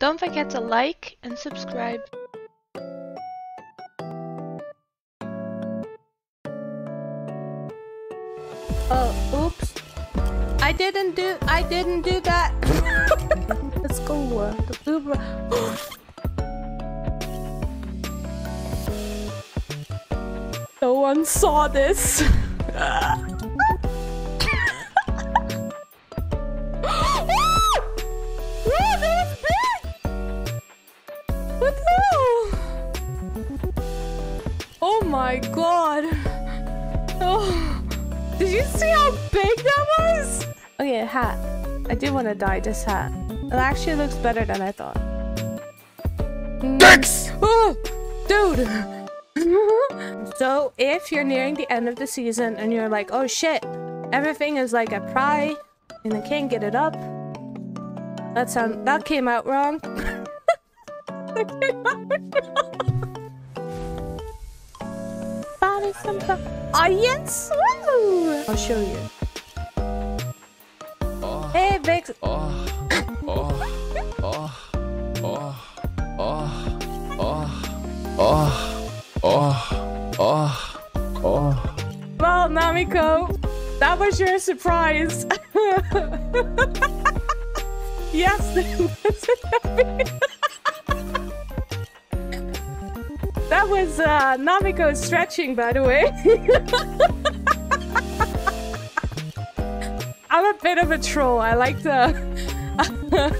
Don't forget to like and subscribe. Oh, oops. I didn't do I didn't do that. Let's go. Uh, blue No one saw this. my god. Oh. Did you see how big that was? Okay, hat. I do want to dye this hat. It actually looks better than I thought. Thanks! Oh, dude. so if you're nearing the end of the season and you're like, oh shit, everything is like a pry and I can't get it up. That sound that came out wrong. having some audience? Woo! I'll show you. Oh. Hey, Vex. Oh. oh. Oh. Oh. Oh. Oh. Oh. Oh. Oh. Well, Namiko, that was your surprise. yes, that was uh, Namiko stretching, by the way. I'm a bit of a troll. I like to.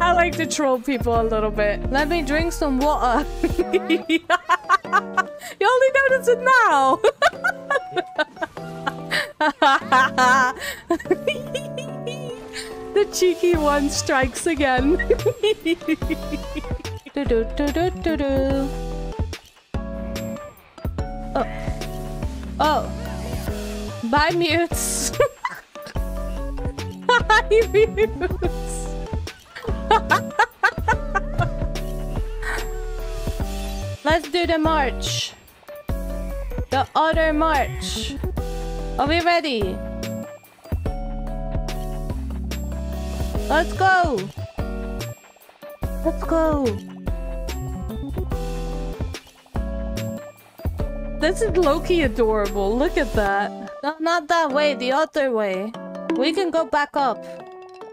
I like to troll people a little bit. Let me drink some water. you only notice it now. the cheeky one strikes again. Do do do do do. Oh. Oh. Bye mutes. Bye mutes. Let's do the march. The other march. Are we ready? Let's go. Let's go. This is Loki adorable. Look at that. No, not that way. The other way. We can go back up.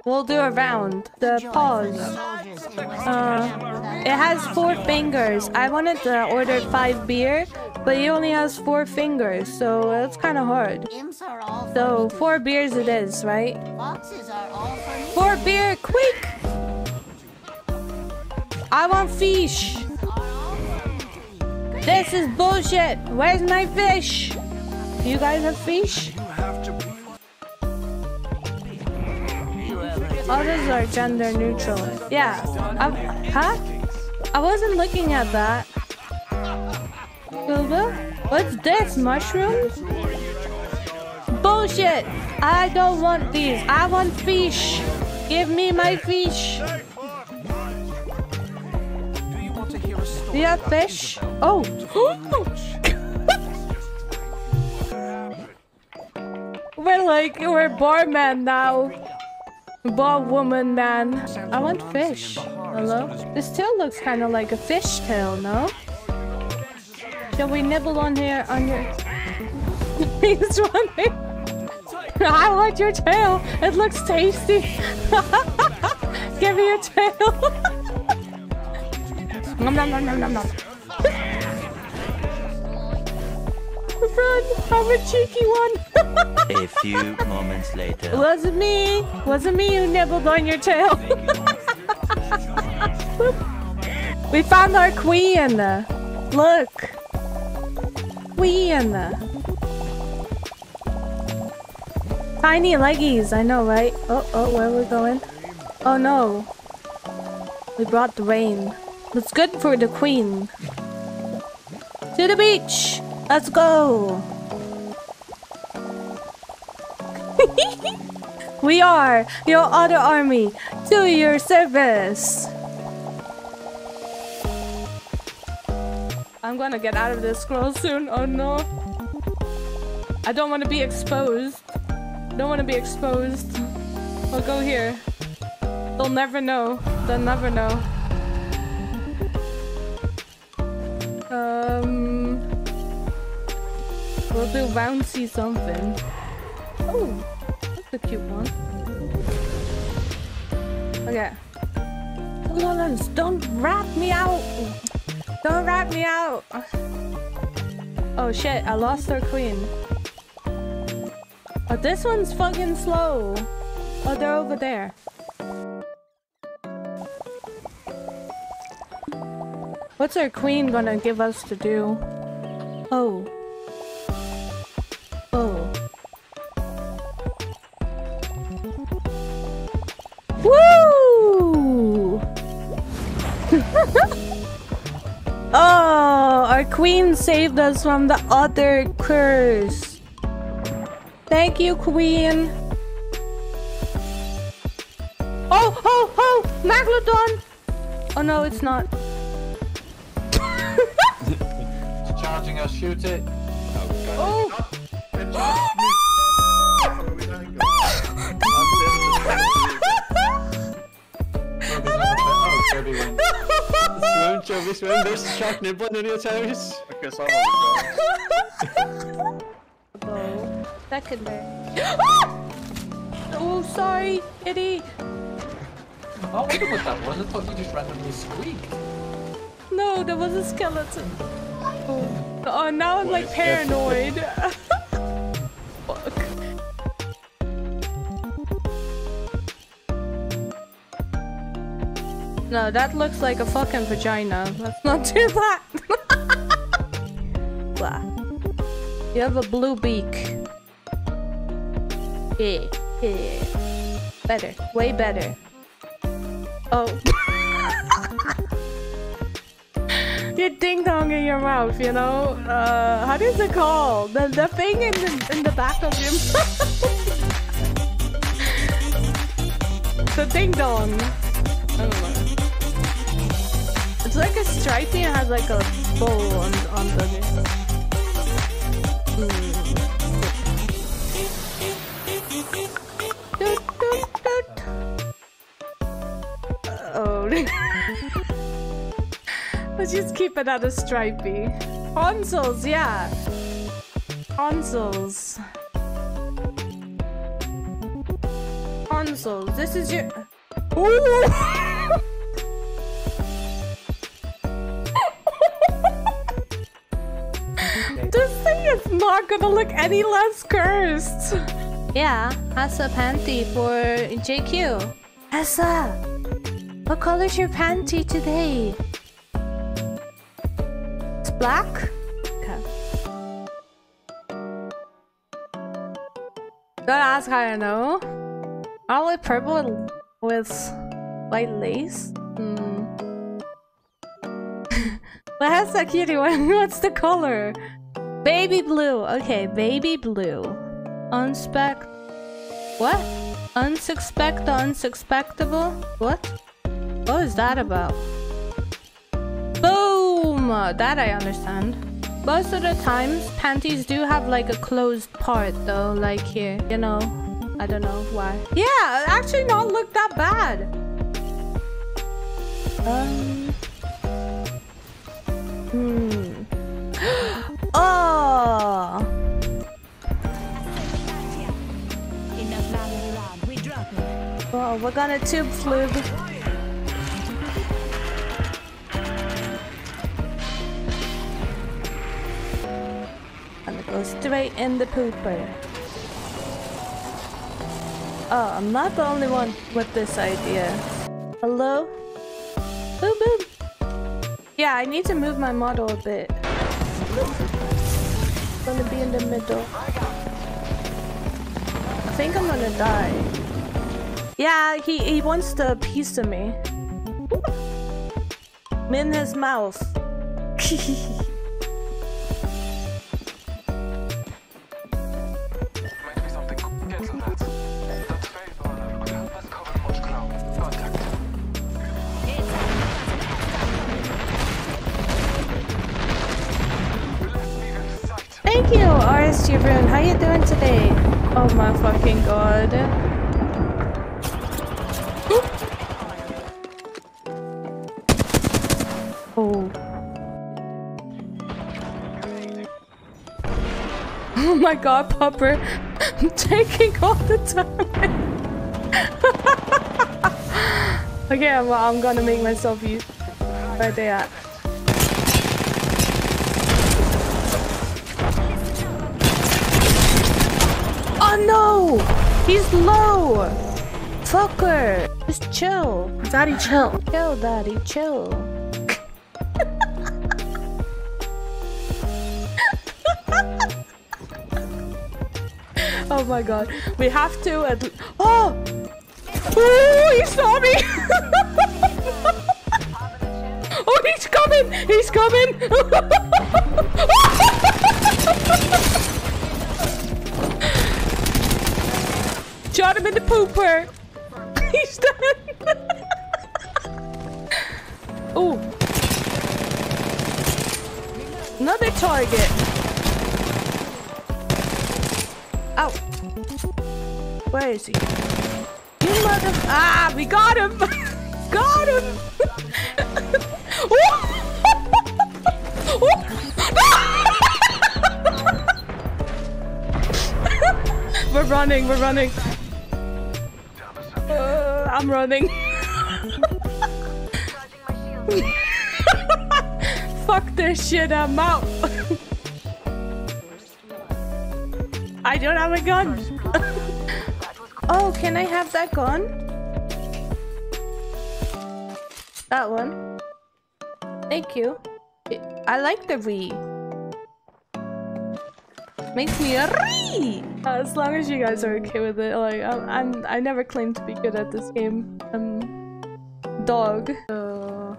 We'll do a round. The pause. Uh, it has four fingers. I wanted to order five beer, but he only has four fingers, so it's kind of hard. So four beers it is, right? Four beer, quick! I want fish. This is bullshit. Where's my fish? You guys have fish? Others are gender neutral. Yeah. I'm, huh? I wasn't looking at that. What's this? Mushrooms? Bullshit! I don't want these. I want fish. Give me my fish. Have fish? Oh! we're like, we're barman now. Bar woman man. I want fish. Hello? This tail looks kind of like a fish tail, no? Shall we nibble on here on your... He's running. I want your tail. It looks tasty. Give me your tail. Nom nom nom nom nom nom. Run! I'm a cheeky one. A few moments later. Wasn't me. Wasn't me who nibbled on your tail. we found our queen. Look. Queen. Tiny leggies. I know, right? Oh, oh, where are we going? Oh, no. We brought the rain. It's good for the queen. To the beach. Let's go. we are your other army to your service. I'm gonna get out of this scroll soon. Oh no. I don't want to be exposed. Don't want to be exposed. I'll go here. They'll never know. They'll never know. We'll do bouncy something. Oh, that's a cute one. Okay. Lawrence, don't rat me out. Don't rat me out. Oh shit, I lost our queen. Oh, this one's fucking slow. Oh, they're over there. What's our queen gonna give us to do? Oh. Our queen saved us from the other curse. Thank you, queen. Oh, oh, oh! Megalodon! Oh no, it's not. It's charging us, shoot it. Oh! Oh, Swim, Chobii, swim. There's a shark nibbling on your toes. Okay, so I'm Oh, secondary. oh, sorry, kitty. Oh, I wonder what that was. I thought you just randomly squeaked. No, there was a skeleton. Oh, oh now I'm like paranoid. No, that looks like a fucking vagina. Let's not do that. Blah. You have a blue beak. Yeah, yeah. Better, way better. Oh. you ding dong in your mouth, you know? Uh, how is it called? The, the thing in the, in the back of your mouth. the ding dong. It's like a stripy and has like a bow on, on the. Mm. Oh. Let's just keep it at a stripy. Consoles, yeah. Consoles. Consoles. This is your. Ooh! not gonna look any less cursed. Yeah, that's a panty for JQ. Asa, what color is your panty today? It's black? Okay. Don't ask how I know. Probably purple with white lace. Hmm. but how's that cutie one? What's the color? Baby blue. Okay, baby blue. Unspec. What? Unsuspect, unsuspectable? What? What is that about? Boom! That I understand. Most of the times, panties do have like a closed part though, like here, you know. I don't know why. Yeah, actually not look that bad. Um. Oh, we're gonna tube flube. Gonna go straight in the pooper. Oh, I'm not the only one with this idea. Hello? Boop boop. Yeah, I need to move my model a bit. Gonna be in the middle. I think I'm gonna die. Yeah, he, he wants the piece of me. In his mouth. Thank you, RSG Rune. How you doing today? Oh my fucking god. Oh my god, Popper. I'm taking all the time. okay, well, I'm gonna make myself use. Right there. Oh no! He's low! Fucker! Just chill. Daddy, chill. Chill, daddy, chill. Oh my god. We have to at Oh! Oh, he saw me! oh, he's coming! He's coming! Shot him in the pooper! He's dead! oh! Another target! Where is he? You mother- Ah! We got him! got him! we're running, we're running. Uh, I'm running. Fuck this shit, I'm out. I don't have a gun. Oh, can I have that gun? That one. Thank you. I like the re. Makes me a re. Uh, as long as you guys are okay with it, like I'm, I'm I never claimed to be good at this game. I'm dog. Uh,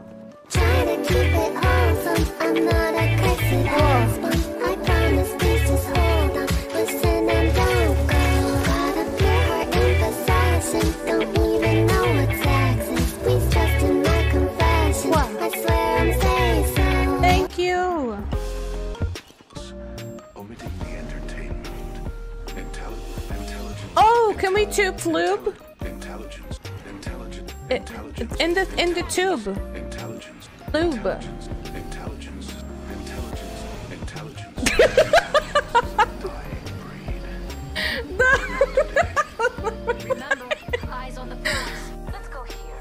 can we tube lube? Intelligence. Intelligence. Intelligence. in the in the tube. Intelligence. Lube. Intelligence. Intelligence. Intelligence. Intelligence. Eyes on the prize. Let's go here.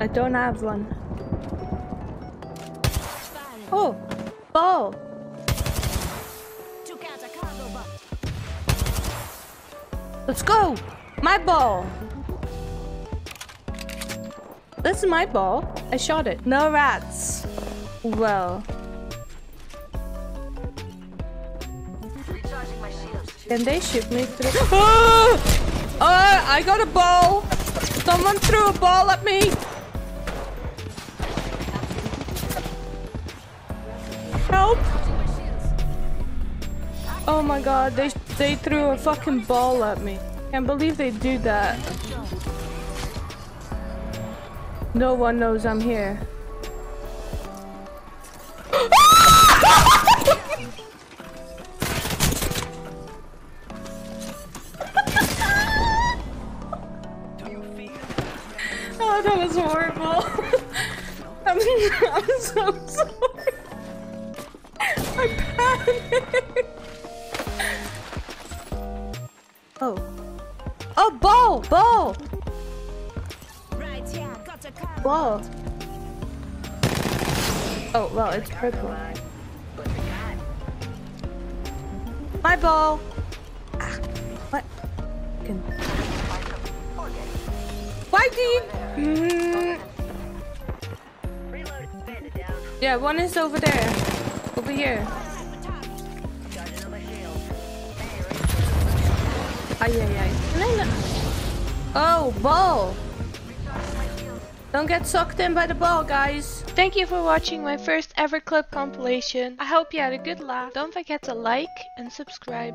I don't have one. Oh, ball. Let's go. My ball. This is my ball. I shot it. No rats. Well. Can they shoot me through? Oh! Oh, I got a ball. Someone threw a ball at me. Help! Oh my god, they they threw a fucking ball at me. Can't believe they do that. No one knows I'm here. Oh, that was horrible. I'm, I'm so sorry. I panicked. Oh. Oh, ball! Ball! Ball. Oh, well, it's purple. My ball! Ah, what? Fucking- Why do you... Mm. Yeah, one is over there. Over here. Ay, ay, ay. Oh, ball! Don't get sucked in by the ball, guys. Thank you for watching my first ever clip compilation. I hope you had a good laugh. Don't forget to like and subscribe.